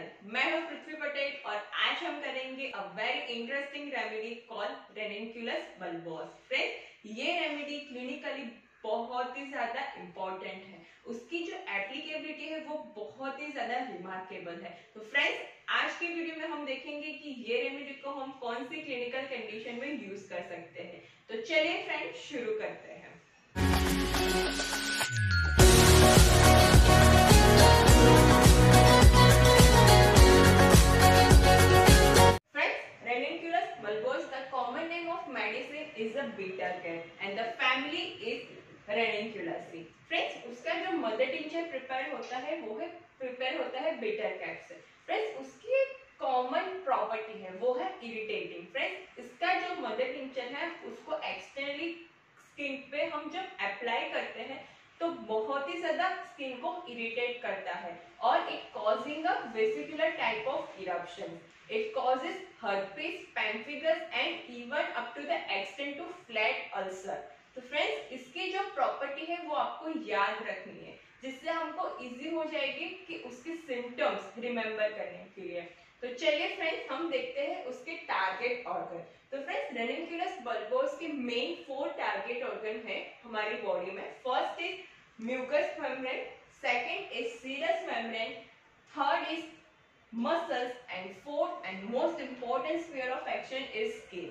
Channel मैं हूँ पृथ्वी पटेल और आज हम करेंगे a very interesting remedy call Ranunculus bulbosus friends ये रेमेडी क्लिनिकली बहुत ही ज़्यादा इंपॉर्टेंट है। उसकी जो एप्लीकेबिलिटी है, वो बहुत ही ज़्यादा रिमार्केबल है। तो फ्रेंड्स आज के वीडियो में हम देखेंगे कि ये रेमेडी को हम कौन सी क्लिनिकल कंडीशन में यूज़ कर सकते हैं। तो चलिए फ्रेंड्स शुरू करते हैं। Is a beta cat and the family is Ranunculaceae. Friends उसका जो मदर टिंचर प्रिपेयर होता है, वो है प्रिपेयर होता है बेटर कैट से फ्रेंड्स उसकी कॉमन प्रॉपर्टी है, वो है इरिटेटिंग फ्रेंड्स इसका जो मदर टिंचर है, उसको एक्सटर्नली स्किन पे हम जब अप्लाई करते हैं तो बहुत ही ज़्यादा स्किन को इरिटेट करता है और it causing a vesicular type of eruption it causes herpes, pemphigus and even up to the extent to flat ulcer तो फ्रेंड्स इसकी जो प्रॉपर्टी है, वो आपको याद रखनी है, जिससे हमको इजी हो जाएगी कि उसकी सिम्टम्स रिमेम्बर करने के लिए। तो चलिए फ्रेंड्स हम देखते हैं उसके टारगेट ऑर्गन तो फ्रेंड्स रेनिकुलस बल्बोस के मेन फोर टारगेट ऑर्गन है हमारी बॉडी में. First is mucous membrane, second is serous membrane, third is muscles and fourth and most important sphere of action is skin.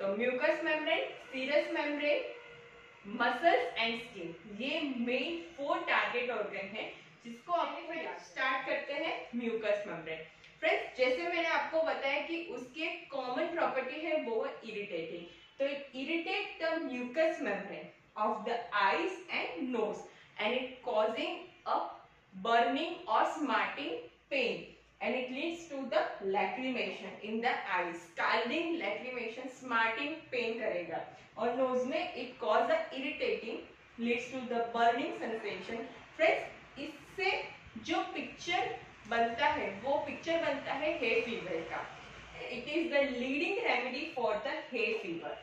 तो mucous membrane serous membrane muscles and skin ये main four target organ है जिसको हम start करते हैं mucus membrane friends जैसे मैंने आपको बताया कि उसकी कॉमन प्रॉपर्टी है वो है इरिटेटिंग तो irritate the mucous membrane of the eyes and nose and it causing a burning or smarting pain. And it leads to the lacrimation in the eyes scalding lacrimation smarting pain karega और nose में it cause the irritating leads to the burning sensation friends इससे जो picture बनता है वो picture बनता है hay fever का it is the leading remedy for the hay fever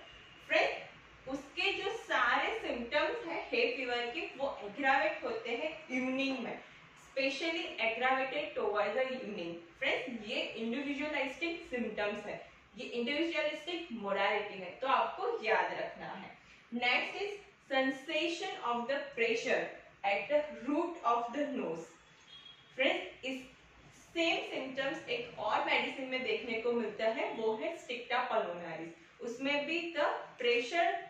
friends उसके जो सारे सिम्टम्स है हे फीवर के वो एग्रावेट होते हैं इवनिंग में specially aggravated towards the evening friends ये इंडिविजुअलिस्टिक सिम्टम्स है. ये इंडिविजुअलिस्टिक मोडालिटी है. तो आपको याद रखना है. Next is sensation of the pressure at the root of the nose friends इस सेम सिम्टम्स एक और मेडिसिन में देखने को मिलता है. वो है स्टिक्टा पलोनारिस उसमें भी the pressure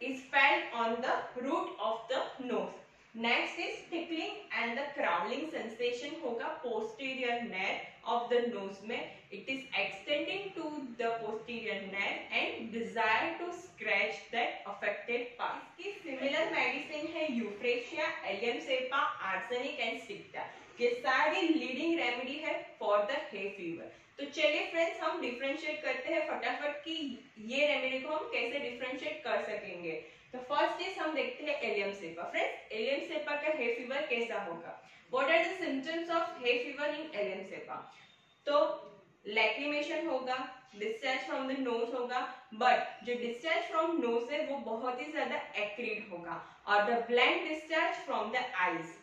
is felt on the root of the nose. Next is tickling and the crawling sensation होगा posterior nares of the nose में. It is extending to the posterior nares and desire to scratch that affected part इसकी similar medicine है Euphrasia Allium cepa arsenic and Sticta ये सारी leading remedy है for the hay fever तो चलिए friends हम differentiate करते हैं फटाफट की ये रेमेडी को हम कैसे डिफ्रेंशिएट कर सकेंगे. तो फ़र्स्ट चीज़ हम देखते हैं Allium cepa friends Allium cepa का हे फीवर कैसा होगा? What are the symptoms of hay fever in Allium cepa तो लैक्रिमेशन होगा डिस्चार्ज फ्रॉम द नोज़ होगा बट जो डिस्चार्ज फ्रॉम नोज़ है, वो बहुत ही ज़्यादा एक्रीड होगा। और the bland discharge from the eyes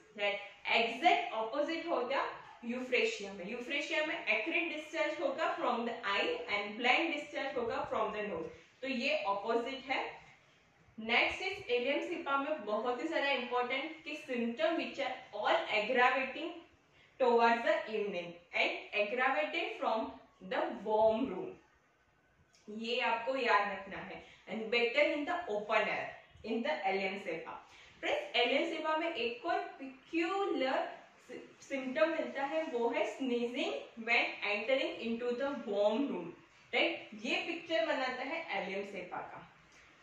exact opposite होगा यूफ्रेशिया में। यूफ्रेशिया में एक्रिड डिस्चार्ज होगा from the eye and bland discharge होगा फ्रॉम द नोज़ तो ये ऑपोजिट है। नेक्स्ट इज़ एलियम सिपा में बहुत ही ज़्यादा इंपॉर्टेंट कि symptom which are all aggravating towards the evening and aggravated from the warm room ये आपको याद रखना है। And better in the open air in the Allium cepa friends Allium cepa में एक और पिक्यूलर सिम्टम मिलता है, वो है sneezing when entering into the warm room right ये पिक्चर बनाता है एलियम सेपा का।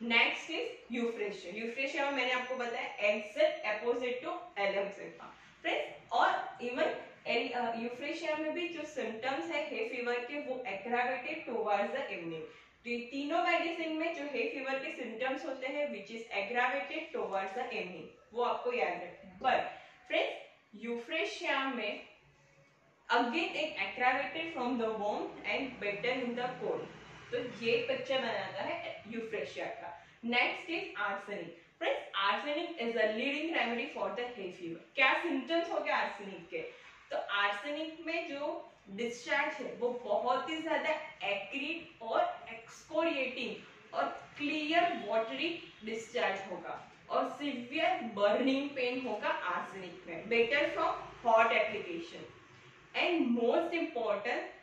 नेक्स्ट इज़ यूफ्रेशिया यूफ्रेशिया में मैंने आपको बताया exact opposite to allium friends और इवन यूफ्रेशिया में भी जो सिम्टम्स है हे फीवर के, वो एग्रावेटेड टुवर्ड्स द इवनिंग तीनों मेडिसिन में जो हे फीवर के सिम्टम्स होते हैं which is aggravated towards the evening वो आपको याद रखना बट फ्रेंड्स यूफ्रेशिया में अगेन एक aggravated from the warm and better in the cold तो ये पिक्चर बनाता है यूफ्रेशिया का। Next is arsenic friends arsenic is a leading remedy for the hay fever क्या सिम्टम्स हो गए आर्सेनिक के? तो आर्सेनिक में जो डिस्चार्ज है, वो बहुत ही ज़्यादा एक्रिड और एक्सकोरिएटिंग और क्लियर वाटरी डिस्चार्ज होगा और सिवियर बर्निंग पेन होगा आर्सेनिक में। Better for hot application and most important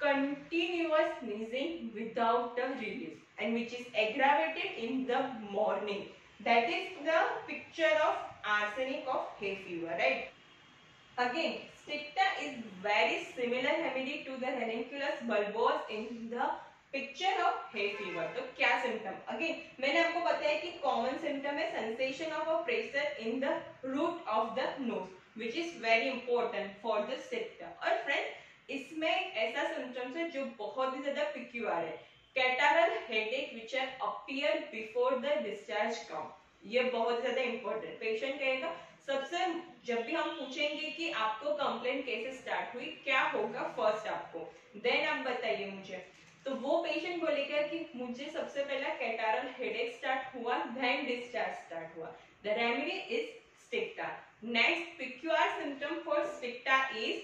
continuous sneezing without the relief and which is aggravated in the morning that is the picture of arsenic of hay fever right again sticta is very similar heavily to the ranunculus bulbous in the picture of hay fever तो क्या symptom again मैंने आपको बताया कि common symptom है sensation of a pressure in the root of the nose which is very important for the symptom और friend इसमें ऐसा सिम्टम्स है जो बहुत ही ज़्यादा पिक्यूआर है। Catarrhal headache which are appear before the discharge come ये बहुत ज़्यादा इंपॉर्टेंट पेशेंट कहेगा, सबसे जब भी हम पूछेंगे कि आपको कंप्लेन कैसे स्टार्ट हुई, क्या होगा फ़र्स्ट आपको? देन आप बताइए मुझे। तो वो पेशेंट बोलेगा कि, मुझे सबसे पहला कैटारल हेडेक स्टार्ट हुआ देन डिस्चार्ज स्टार्ट हुआ। The remedy is Sticta next peculiar symptom for Sticta is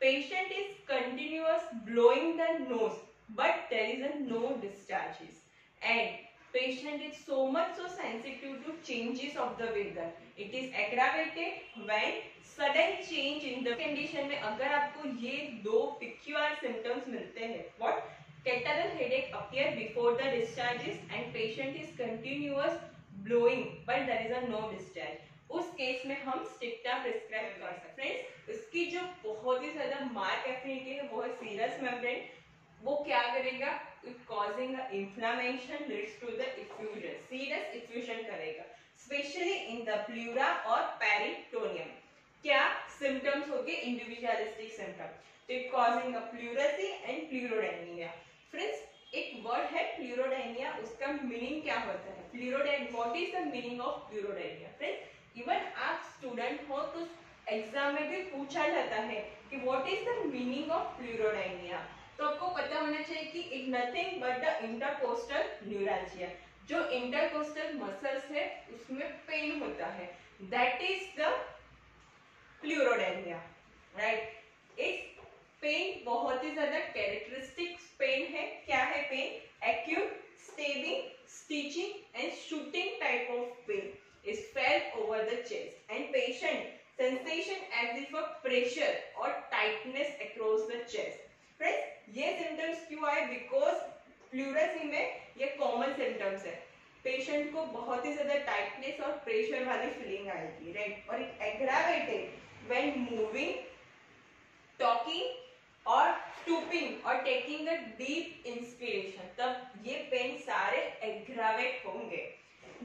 patient is continuous blowing the nose but there is a no discharges and patient is so much so sensitive to changes of the weather it is aggravated when sudden change in the condition में अगर आपको ये दो PQR symptoms मिलते हैं what Catarrhal headache appear before the discharges and patient is continuous blowing but there is a no discharge. उस case में हम स्टिक्टा प्रिस्क्राइब कर सकते फ्रेंड्स इसकी जो बहुत ही ज़्यादा मार्क एफिनिटी है, वो है सीरस मेम्ब्रेन वो क्या करेगा? It causing inflammation leads to the effusion serous effusion करेगा स्पेशली इन द प्लूरा और पेरिटोनियम क्या सिम्टम्स हो गए individualistic symptom it causing a pleurisy and pleurodynia friends एक वर्ड है प्लूरोडेनिया उसका मीनिंग क्या होता है? Pleurodynia what is the meaning of pleurodynia friends even आप स्टूडेंट हो तो एग्ज़ाम में भी पूछा जाता है कि what is the meaning of pleurodynia तो आपको पता होना चाहिए कि it nothing but the intercostal neuralgia जो इंटरकोस्टल मसल्स है, उसमें पेन होता है। That is the pleurodynia right it's pain बहुत ही ज़्यादा कैरेक्टरिस्टिक पेन है। क्या है pain acute stabbing stitching and shooting type of pain is felt over the chest and patient sensation as if a pressure or tightness across the chest friends ये symptoms क्यों आए because pleurisy में ये common symptoms है patient को ही ज़्यादा tightness और pressure वाली फीलिंग आएगी राइट और it aggravated when moving talking और स्टूपिंग और टेकिंग अ डीप इंस्पिरेशन तब ये पेन सारे एग्रावेट होंगे।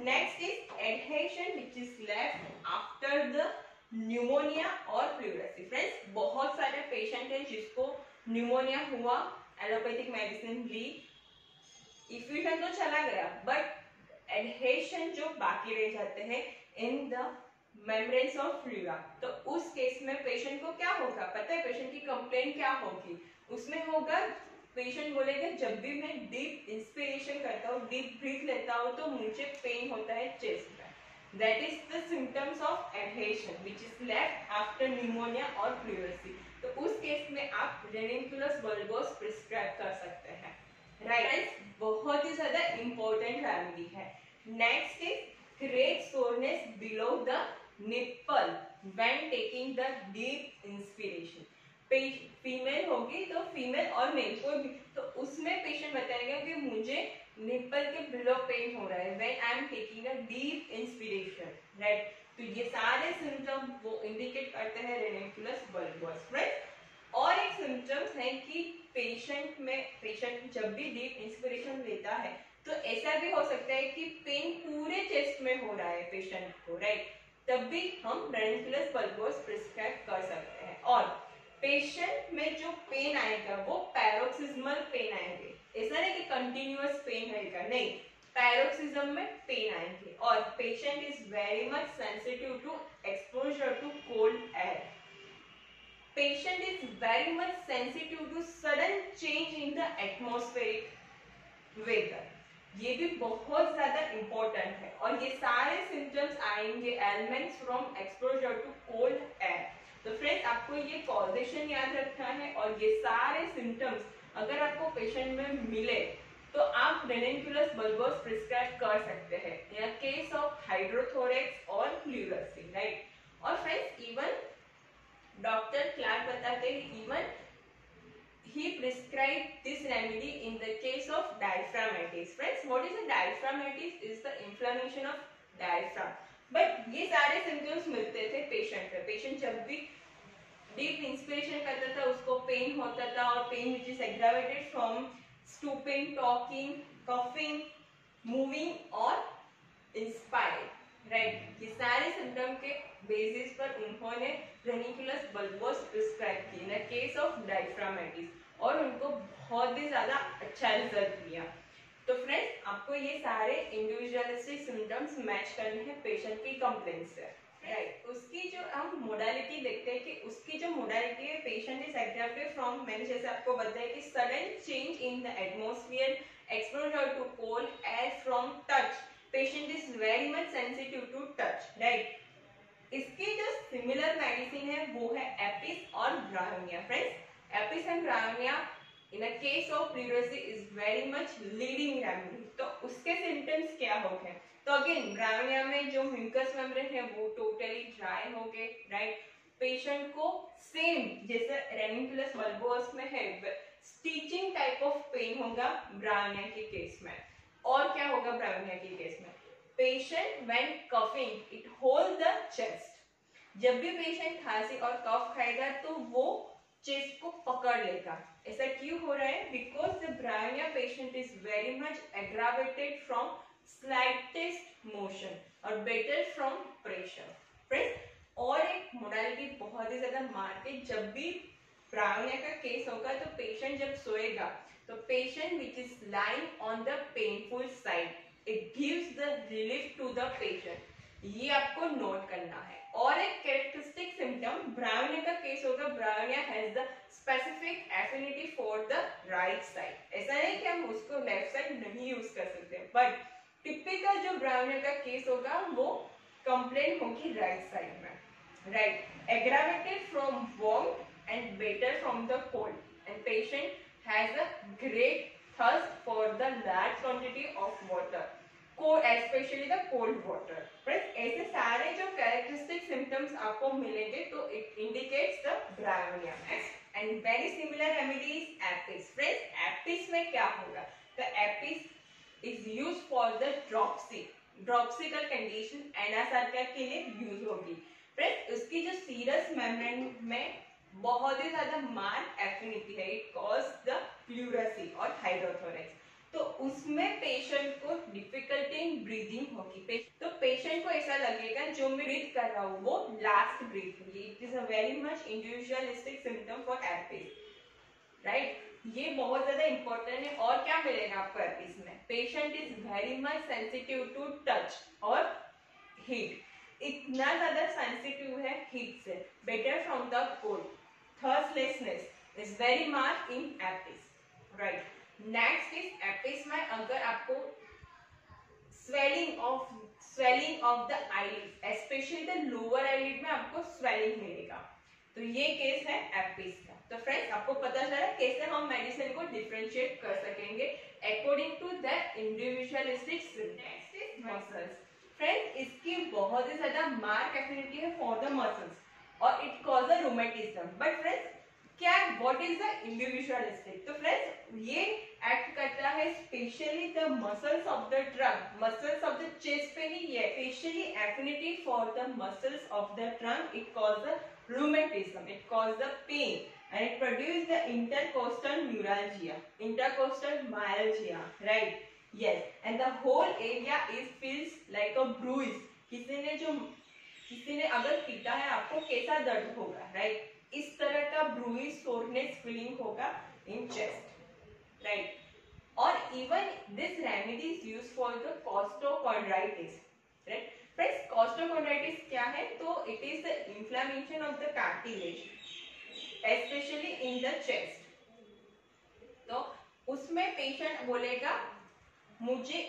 Next is adhesion which is left after the pneumonia और प्लूरेसी फ्रेंड्स बहुत सारे पेशेंट हैं जिसको न्यूमोनिया हुआ एलोपैथिक मेडिसिन ली। इफ्यूजन तो चला गया। बट एडहेशन जो बाकी रह जाते हैं in the membranes of pleura तो उस केस में पेशेंट को क्या होगा? पता है पेशेंट की कंप्लेन क्या होगी? उसमें होगा पेशेंट बोलेगा, जब भी मैं डीप इंस्पिरेशन करता हूँ डीप ब्रीथ लेता हूँ तो मुझे पेन होता है चेस्ट में. That is the symptoms of adhesion which is left after pneumonia और प्लूरसी तो उस केस में आप रेनिकुलस बल्बोस प्रिस्क्राइब कर सकते हैं. Right right. बहुत ही ज़्यादा इंपॉर्टेंट रेमेडी है. Next is great soreness below the nipple when taking the deep inspiration female होगी तो फीमेल और मेल कोई भी तो उसमें पेशेंट बताएगा कि मुझे निप्पल के बिलो पेन हो रहा है when I am taking a deep inspiration right तो ये सारे सिम्टम वो इंडिकेट करते हैं रेनिकुलस बल्बस राइट और एक सिम्टम्स है कि पेशेंट में पेशेंट जब भी डीप इंस्पिरेशन लेता है तो ऐसा भी हो सकता है कि पेन पूरे चेस्ट में हो रहा है पेशेंट को राइट तब भी हम रेनिकुलस बल्बोस प्रिस्क्राइब कर सकते हैं। और पेशेंट में जो पेन आएगा, वो पैरोक्सिज्मल पेन आएँगे। ऐसा नहीं कि कंटिन्यूअस पेन रहेगा नहीं। पैरोक्सिज्म में पेन आएँगे। और patient is very much sensitive to exposure to cold air patient is very much sensitive to sudden change in the atmospheric weather ये भी बहुत ज़्यादा इंपॉर्टेंट है। और ये सारे सिम्टम्स आएँगे ailments from exposure to cold air तो फ्रेंड्स आपको ये कॉजेशन याद रखना है और ये सारे सिम्टम्स अगर आपको पेशेंट में मिले तो आप रेनेंकुलस बल्बस प्रिस्क्राइब कर सकते हैं। इन केस ऑफ़ हाइड्रोथोरेक्स और प्लूरसी राइट और फ्रेंड्स इवन डॉक्टर क्लार्क बताते हैं even he prescribed this remedy in the case of diaphragmitis friends what is a diaphragmitis is the inflammation of diaphragm but ये सारे symptoms मिलते थे patient पे patient जब भी deep inspiration करता था उसको pain होता था और pain which is aggravated from stooping talking coughing moving or inspired right ये सारे symptom के basis पर उन्होंने रेनिकुलस बल्बोस प्रिस्क्राइब की इन केस ऑफ़ डायफ्रामेटिस और उनको बहुत ही ज़्यादा अच्छा रिज़ल्ट मिला। तो फ्रेंड्स आपको ये सारे इंडिविजुअलिस्टिक सिम्टम्स मैच करने हैं पेशेंट की कंप्लेन से राइट right. उसकी जो हम मोडालिटी देखते हैं कि उसकी जो मोडालिटी है पेशेंट इज़ एग्रेप्टेड फ्रॉम मैंने जैसे आपको बताया कि sudden change in the atmosphere exposure to cold air from touch patient is very much sensitive to touch right इसकी जो सिमिलर मेडिसिन है, वो है एपिस और Bryonia friends Bryonia in a case of pleurisy, is very much leading remedy. तो उसके symptoms क्या हो गए? तो अगेन ब्रायोनिया में जो म्यूकस मेम्ब्रेन है, वो टोटली ड्राई हो गए राइट पेशेंट को सेम जैसे रेनिकुलस बल्बोस में है स्टीचिंग टाइप ऑफ़ पेन होगा ब्रायोनिया के केस में. और क्या होगा ब्रायोनिया के केस में? Patient when coughing it hold the chest जब भी पेशेंट खांसी और कफ खाएगा तो वो चेस्ट को पकड़ लेगा। ऐसा क्यों हो रहा है? Because the Bryonia patient is very much aggravated from slightest motion और बेटर फ्रॉम प्रेशर फ्रेंड्स और एक मोडालिटी बहुत ही ज़्यादा मार के जब भी ब्रायोनिया का केस होगा तो पेशेंट जब सोएगा तो patient which is lying on the painful side it gives the relief to the patient ये आपको नोट करना है। और एक कैरेक्टरिस्टिक सिम्टम ब्रायोनिया का केस होगा। Bryonia has the specific affinity for the right side ऐसा नहीं कि हम उसको लेफ़्ट साइड नहीं यूज़ कर सकते। बट टिपिकल जो ब्रायोनिया का केस होगा, वो कंप्लेन होगी राइट साइड में। Right aggravated from warm and better from the cold and patient has a great thirst for the large quantity of water cold especially the cold water ऐसे सारे जो characteristic symptoms आपको मिलेंगे तो it indicates the Bryonia and very similar Apis friends Apis में क्या होगा? तो Apis is use for the dropsy condition के लिए यूज़ होगी. फ्रेंड्स उसकी जो सीरस मेम्ब्रेन में बहुत ही ज़्यादा मार्क एफिनिटी है. इट कॉज द प्लूरसी और हाइड्रोथोरेक्स तो उसमें पेशेंट को डिफिकल्टी इन ब्रीदिंग होगी। तो पेशेंट को ऐसा लगेगा जो मैं ब्रीथ कर रहा हूँ, वो लास्ट ब्रीथ होगी। It is a very much individualistic symptom for Apis right ये बहुत ज़्यादा इंपॉर्टेंट है। और क्या मिलेगा आपको एपिस में? Patient is very much sensitive to touch और हीट इतना ज़्यादा सेंसिटिव है हीट से। Better from the cold thirstlessness is very mark in Apis right next is Apis में अगर आपको swelling of swelling of the eyelid specially the lower eyelid में आपको स्वेलिंग मिलेगा। तो ये केस है एपिस का। तो फ्रेंड्स आपको पता चला कैसे हम मेडिसिन को डिफरेंशिएट कर सकेंगे according to the individualistic next is muscles friends इसकी बहुत ही ज़्यादा मार्क एफिनिटी है फॉर द मसल्स और it cause a rheumatism but friends क्या वॉट इज़ द इंडिविजुअलिस्टिक तो फ्रेंड्स ये एक्ट करता है specially the muscles of the trunk muscles of the chest पे ही ये specially affinity for the muscles of the trunk it cause the rheumatism it cause the pain and it produce the intercostal neuralgia intercostal myalgia right yes and the whole area is feels like a bruise किसी ने जो किसी ने अगर पीटा है, आपको कैसा दर्द होगा? Right right? इस तरह का ब्रूइज सोरनेस फीलिंग होगा इन चेस्ट राइट और even this remedy is use for the costochondritis right friends costochondritis क्या है? तो it is the inflammation of the cartilage especially in the chest तो उसमें पेशेंट बोलेगा, मुझे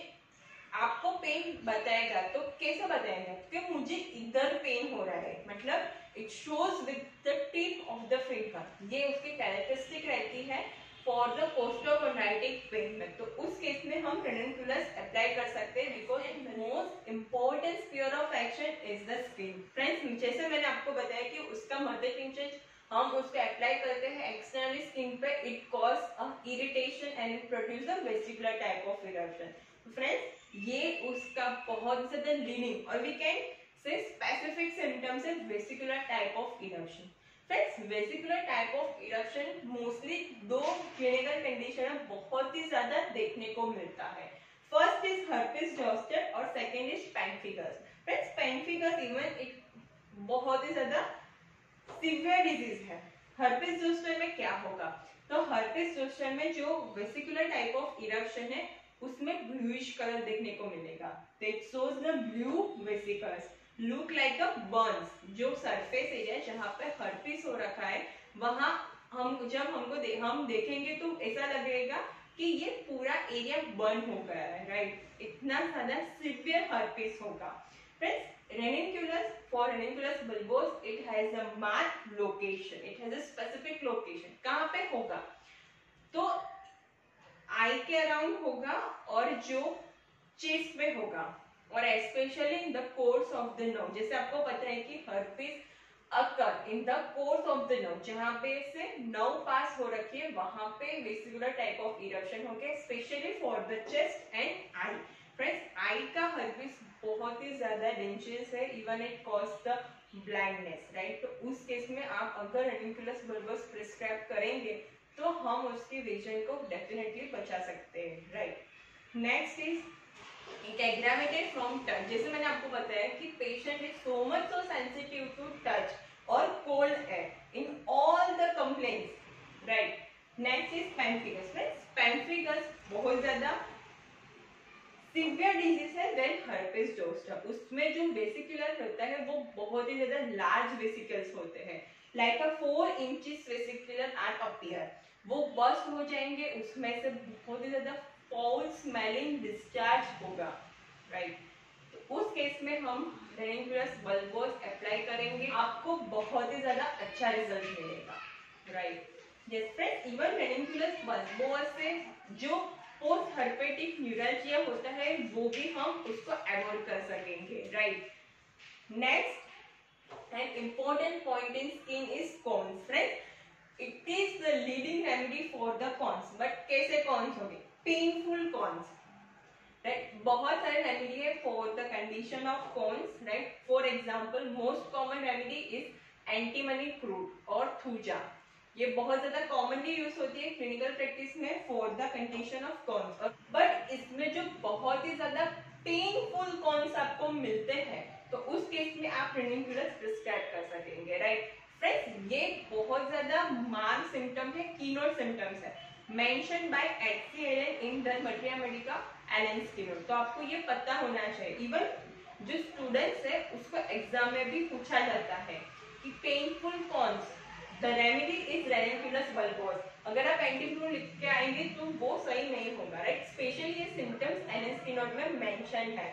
आपको पेन बताएगा। तो कैसे बताएगा? कि मुझे इधर पेन हो रहा है। मतलब it shows with the tip anaesthetic रहती है फॉर द पोस्टोकोंड्राइटिक पेन में। तो उस केस में हम रेडेंकुलस अप्लाई कर सकते हैं because most important sphere of action is the skin friends जैसे मैंने आपको बताया कि उसका मदर टिंचर हम उसको अप्लाई करते हैं एक्सटर्नली स्किन पे। It cause a irritation and it produce a vesicular type of eruption friends ये उसका बहुत ज़्यादा लीनिंग और we can say specific symptoms है vesicular type of eruption friends vesicular type of eruption mostly दो clinical condition में बहुत ही ज़्यादा देखने को मिलता है। फ़र्स्ट इज़ हर्पिस जोस्टर और second is pemphigus friends pemphigus even it बहुत ही ज़्यादा सीवियर डिज़ीज़ है। हर्पिस जोस्टर में क्या होगा? तो हर्पिस जोस्टर में जो वेसिकुलर टाइप ऑफ़ इरप्शन है, उसमें ब्लूइश कलर देखने को मिलेगा। तो it shows the blue vesicles look like a burns जो सरफेस एरिया जहाँ पे हर्पिस हो रखा है वहाँ हम जब हमको दे, हम देखेंगे तो ऐसा लगेगा कि ये पूरा एरिया बर्न हो गया है राइट इतना ज़्यादा सिवियर हर्पिस होगा। Friends ranunculus for ranunculus bulbous it has a marked location it has a specific location कहाँ पे होगा? तो आई के अराउंड होगा और जो चेस्ट पे होगा। और specially in the course of the nerve जैसे आपको पता है कि herpes occur in the course of the nerve जहाँ पे से नर्व पास हो रखी है, वहाँ पे वेसिकुलर टाइप ऑफ़ इरप्शन हो गया specially for the chest and eye friends eye का हर्पिस बहुत ही ज़्यादा डेंजरस है even it cause the blindness right तो उस केस में आप अगर रेडिकुलस बल्बस प्रिस्क्राइब करेंगे तो हम उसकी विजन को डेफिनेटली बचा सकते हैं right next is it aggravated from touch जैसे मैंने आपको बताया कि patient is so much so sensitive to touch और cold air in all the complaints right next is pemphigus friends pemphigus बहुत ज़्यादा सिवियर डिज़ीज़ है देन हर्पिस जोस्टर उसमें जो वेसिकुलर होता है वो बहुत ही ज़्यादा लार्ज वेसिकल्स होते हैं. Like a four inches vesicular are appear वो बस्ट हो जाएँगे, उसमें से बहुत ही ज़्यादा फाउल स्मेलिंग डिस्चार्ज होगा राइट तो उस केस में हम रेनिकुलस बल्बोस अप्लाई करेंगे, आपको बहुत ही ज़्यादा अच्छा रिज़ल्ट मिलेगा right friends even ranunculus bulbosus से जो पोस्ट हर्पेटिक न्यूरल्जिया होता है, वो भी हम उसको अवॉइड कर सकेंगे right next an important point in skin is corns friend it is the leading remedy for the corns but कैसे कॉन्स होंगे? पेनफुल कॉन्स राइट बहुत सारे रेमेडी है for the condition of corns right for example most common remedy is antimony crude और thuja ये बहुत ज़्यादा commonly use होती है क्लिनिकल प्रैक्टिस में for the condition of corns but इसमें जो बहुत ही ज़्यादा पेनफुल कॉन्स आपको मिलते हैं तो उस केस में आप रेनिकुलस प्रिस्क्राइब कर सकेंगे राइट फ्रेंड्स ये बहुत ज़्यादा मार्क सिम्टम है कीनोट सिम्टम्स है। Mention by H C Allen in डर्मेटिया medica Allen keynote तो आपको ये पता होना चाहिए। इवन जो स्टूडेंट्स है, उसको एग्ज़ाम में भी पूछा जाता है कि painful corns the remedy is ranunculus bulbosus अगर आप एंटीफ्लू लिख के आएँगे तो वो सही नहीं होगा राइट स्पेशली ये सिम्टम्स एनएसटी नोट में मेंशन है।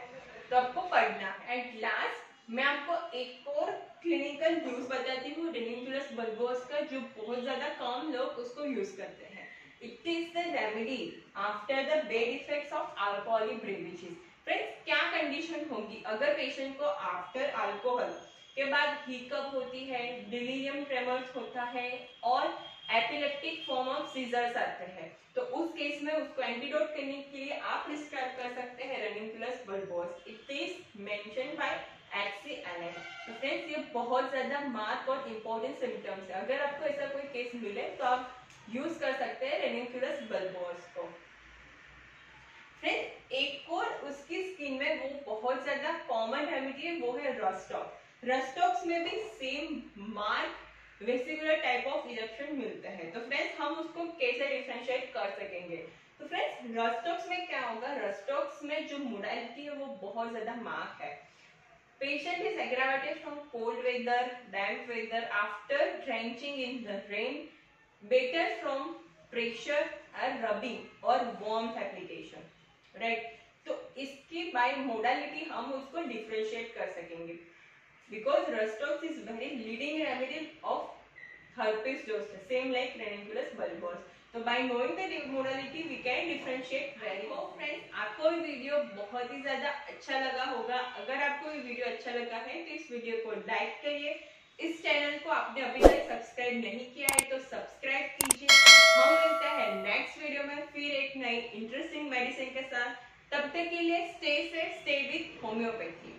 तो आपको पढ़ना। एट लास्ट मैं आपको एक और क्लिनिकल यूज़ बताती हूँ रेनिकुलस बल्बोस का, जो बहुत ज़्यादा कम लोग उसको यूज़ करते हैं। It is the remedy after the bad effects of alcoholic beverages friends क्या कंडीशन होगी? अगर पेशेंट को आफ्टर अल्कोहल के बाद हिकअप होती है डिलीरियम ट्रेमर्स होता है, और एपिलेप्टिक फॉर्म ऑफ़ सीजर्स आते हैं तो उस केस में उसको एंटीडोट करने के लिए आप प्रिस्क्राइब कर सकते हैं ranunculus bulbosus it is mention by एक्सीएनएन तो फ्रेंड्स ये बहुत ज़्यादा मार्क और इंपॉर्टेंट सिम्टम्स है। अगर आपको ऐसा कोई केस मिले तो आप यूज़ कर सकते हैं रेनिकुलस बल्बोस को। फ्रेंड्स एक और उसकी स्किन में वो बहुत ज़्यादा कॉमन रेमेडी है, वो है रस्टॉक रस्टॉक्स में भी same mark vesicular type of eruption मिलता है। तो फ्रेंड्स हम उसको कैसे डिफ्रेंशिएट कर सकेंगे? तो फ्रेंड्स रस्टॉक्स में क्या होगा? रस्टॉक्स में जो मोडालिटी है, वो बहुत ज़्यादा मार्क है। Patient is aggravated from cold weather, damp weather, after drenching in the rain better from pressure and rubbing or warmth application, right? तो इसकी बाय मोडालिटी हम उसको डिफ्रेंशिएट कर सकेंगे। Because Rhus tox is very leading remedy of herpes zoster same like ranunculus bulbosus तो by knowing the modality we can differentiate very friends आपको ये video बहुत ही ज़्यादा अच्छा लगा होगा। अगर आपको ये वीडियो अच्छा लगा है तो इस वीडियो को लाइक करिए। इस चैनल को आपने अभी तक सब्सक्राइब नहीं किया है तो सब्सक्राइब कीजिए। हम मिलते हैं नेक्स्ट वीडियो में फिर एक नई इंटरेस्टिंग मेडिसिन के साथ। तब तक के लिए स्टे से स्टे विथ होम्योपैथी